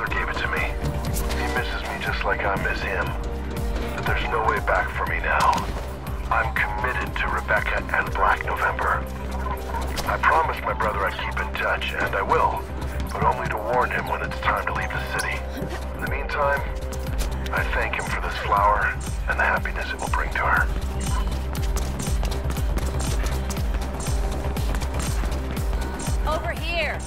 brother gave it to me. He misses me just like I miss him. But there's no way back for me now. I'm committed to Rebecca and Black November. I promised my brother I'd keep in touch, and I will, but only to warn him when it's time to leave the city. In the meantime, I thank him for this flower and the happiness it will bring to her. Over here!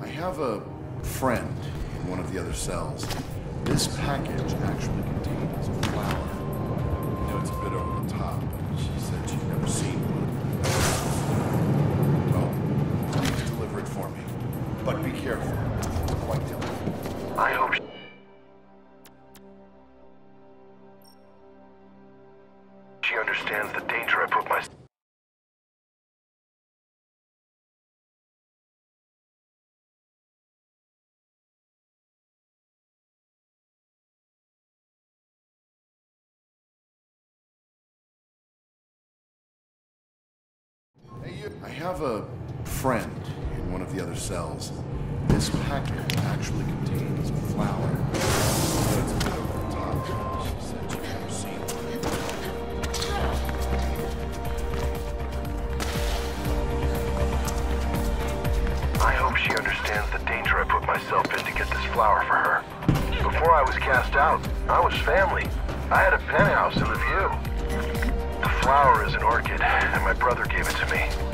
I have a friend in one of the other cells. This package actually contains a flower. You know, it's a bit over the top. but She said she'd never seen one. I have a friend in one of the other cells. This packet actually contains one. I hope she understands the danger I put myself in to get this flower for her. Before I was cast out, I was family. I had a penthouse in the view. The flower is an orchid, and my brother gave it to me.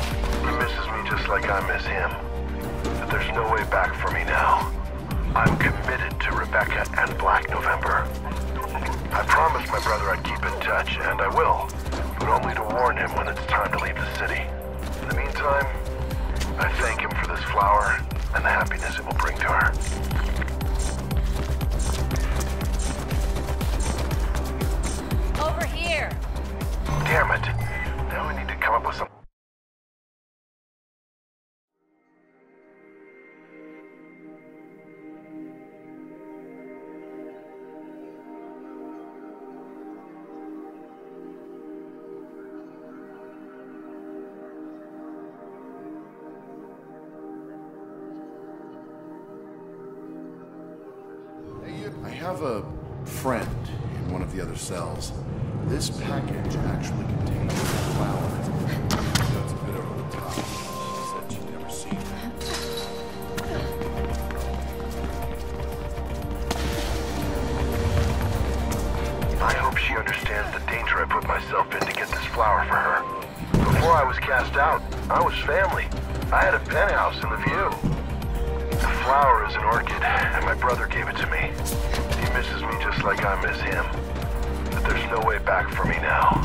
Misses me just like I miss him. But there's no way back for me now. I'm committed to Rebecca and Black November. I promised my brother I'd keep in touch, and I will, but only to warn him when it's time to leave the city. In the meantime, cells. This package actually contains a flower. You know, it's a bit over the top. Said she'd never seen. I hope she understands the danger I put myself in to get this flower for her. Before I was cast out, I was family. I had a penthouse in the view. The flower is an orchid, and my brother gave it to me. He misses me just like I miss him. There's no way back for me now.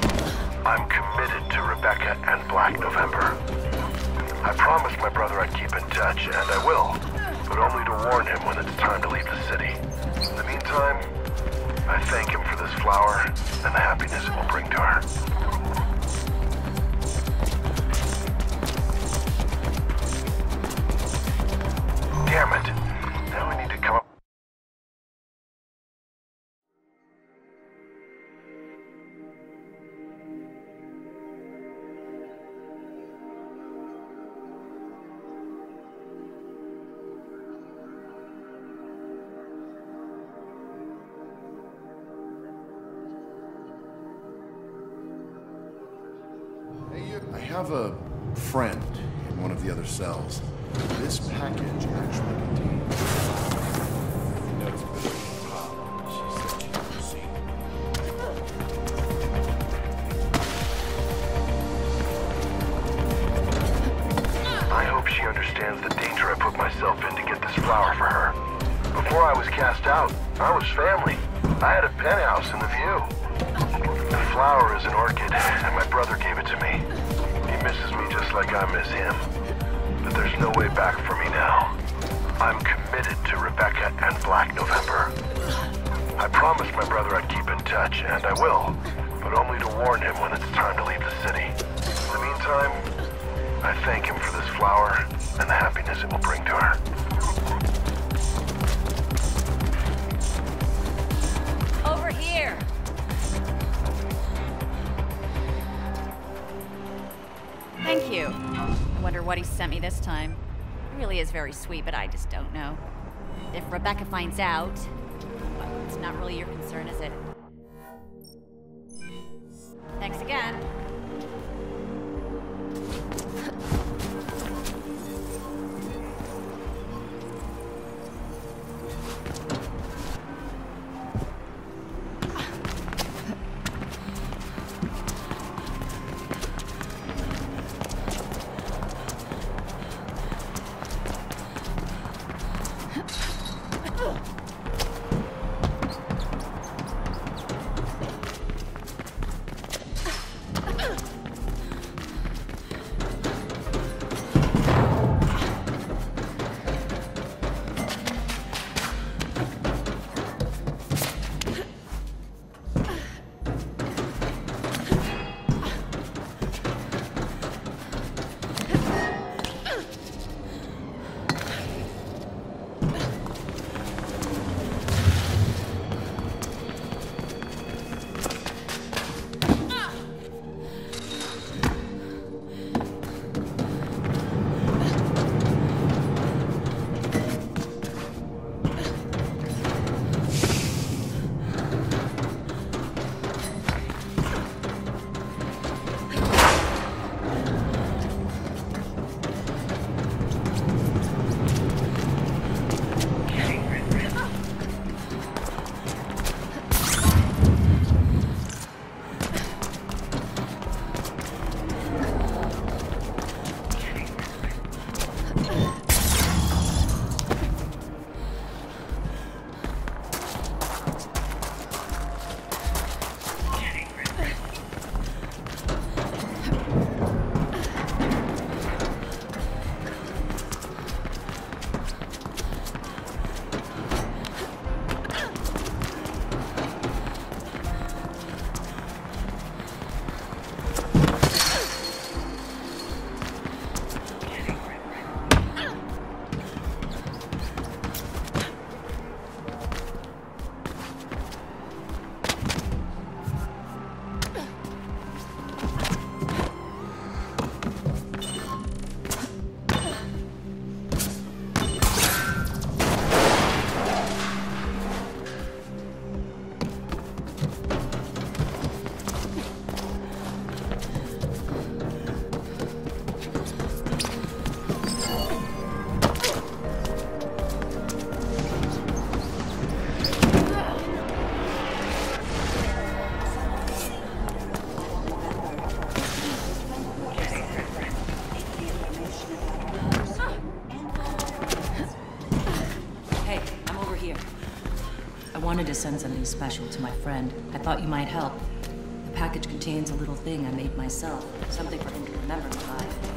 I'm committed to Rebecca and Black November. I promised my brother I'd keep in touch, and I will, but only to warn him when it's time to leave the city. In the meantime, I thank him for this flower and the happiness it will bring to her. I have a friend in one of the other cells. This package actually contains. I hope she understands the danger I put myself in to get this flower for her. Before I was cast out, I was family. I had a penthouse in the view. The flower is an orchid, and my brother gave it to me. Misses me just like I miss him. But there's no way back for me now. I'm committed to Rebecca and Black November. I promised my brother I'd keep in touch, and I will, but only to warn him when it's time to leave the city. In the meantime, I thank him for this flower and the happiness it will bring to her. Over here. Thank you. I wonder what he sent me this time. He really is very sweet, but I just don't know. If Rebecca finds out, well, it's not really your concern, is it? Send something special to my friend. I thought you might help. The package contains a little thing I made myself. Something for him to remember me by.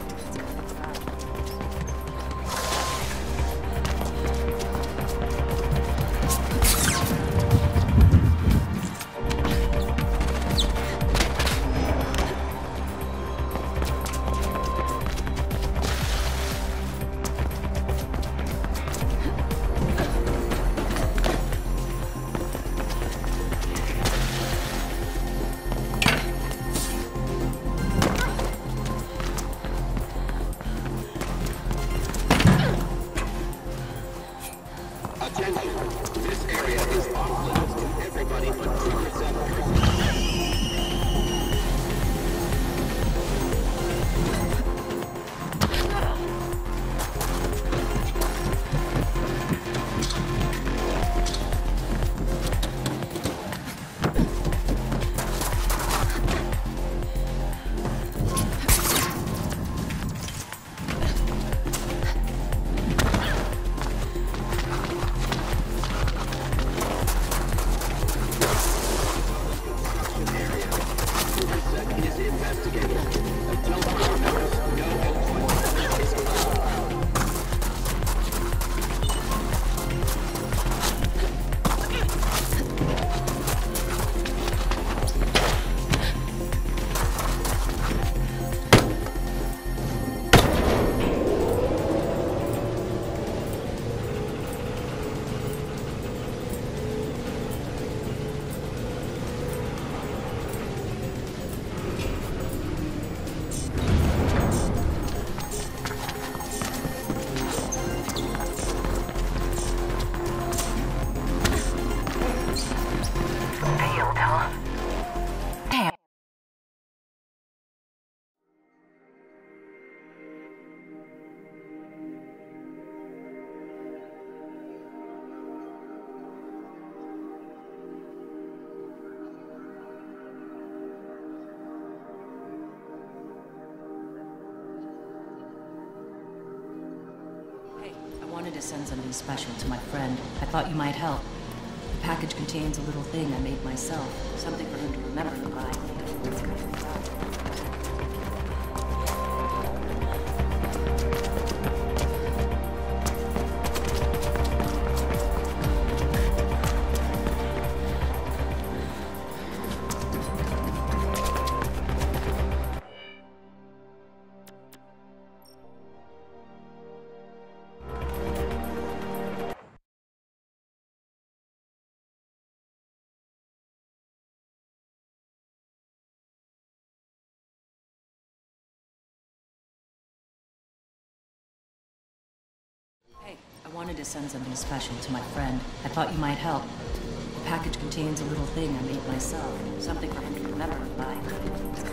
Send something special to my friend. I thought you might help. The package contains a little thing I made myself. Something for him to remember me by. Wanted to send something special to my friend. I thought you might help. The package contains a little thing I made myself. Something for him to remember me by.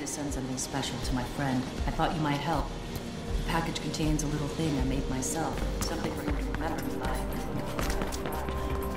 To send something special to my friend. I thought you might help. The package contains a little thing I made myself. Something for him to remember me by.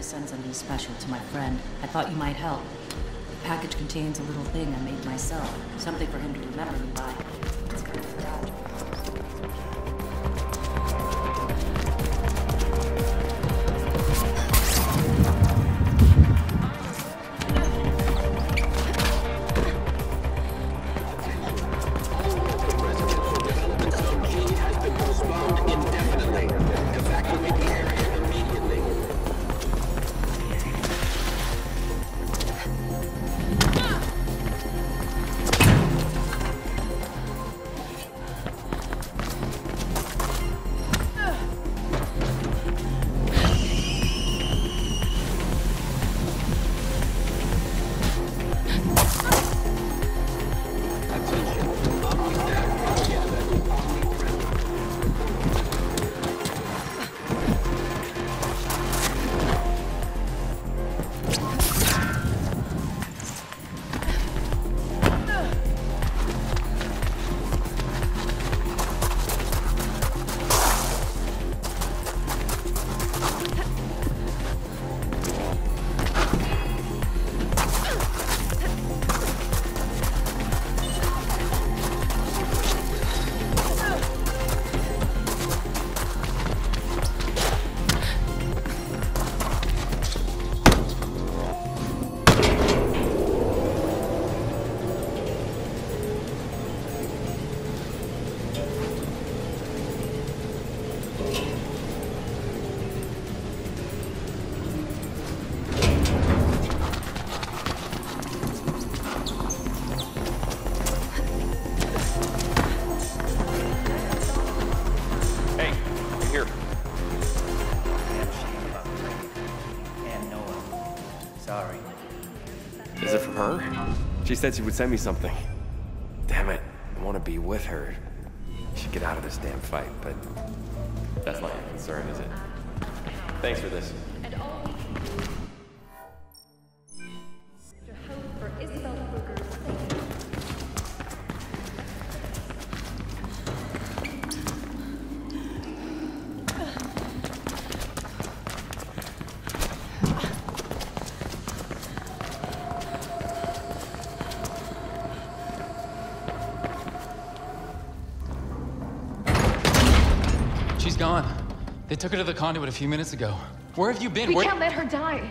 To send something special to my friend. I thought you might help. The package contains a little thing I made myself. Something for him to remember me by. Said she would send me something. Took her to the conduit a few minutes ago. Where have you been? We Where- can't let her die.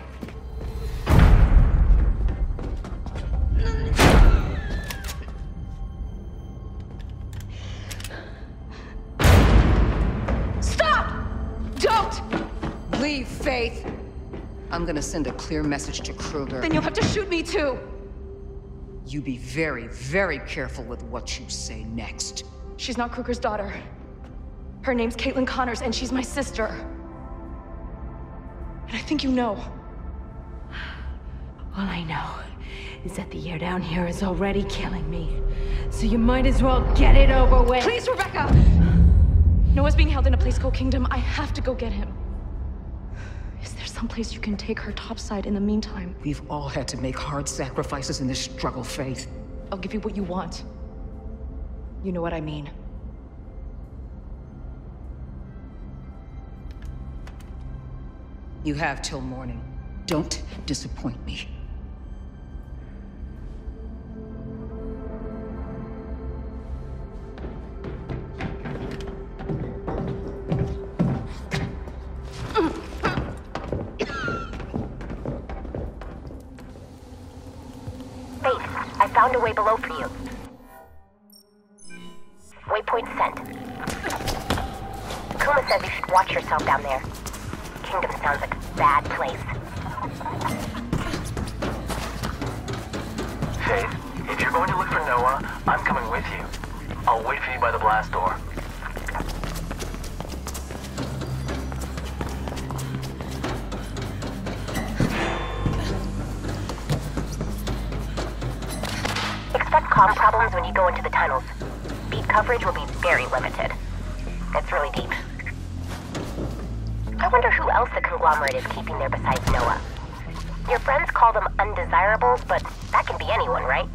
Stop! Don't! Leave, Faith. I'm gonna send a clear message to Kruger. Then you'll have to shoot me too. You be very, very careful with what you say next. She's not Kruger's daughter. Her name's Caitlin Connors, and she's my sister. And I think you know. All I know is that the air down here is already killing me. So you might as well get it over with. Please, Rebecca! Noah's being held in a place called Kingdom. I have to go get him. Is there someplace you can take her topside in the meantime? We've all had to make hard sacrifices in this struggle, Faith. I'll give you what you want. You know what I mean. You have till morning. Don't disappoint me. Found a way below for you. Waypoint sent. Kuma says you should watch yourself down there. Kingdom sounds like a bad place. Faith, if you're going to look for Noah, I'm coming with you. I'll wait for you by the blast door. Expect comm problems when you go into the tunnels. Beat coverage will be very limited. It's really deep. Wonder who else the conglomerate is keeping there besides Noah. Your friends call them undesirables, but that can be anyone, right?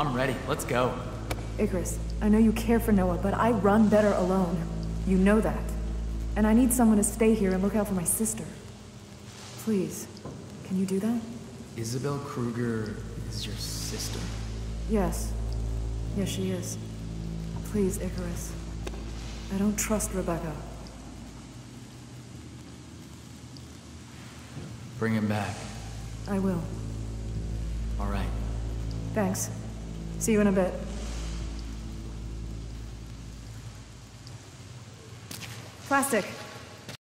I'm ready. Let's go. Icarus, I know you care for Noah, but I run better alone. You know that. And I need someone to stay here and look out for my sister. Please, can you do that? Isabel Kruger is your sister? Yes. Yes, she is. Please, Icarus. I don't trust Rebecca. Bring him back. I will. All right. Thanks. See you in a bit. Plastic.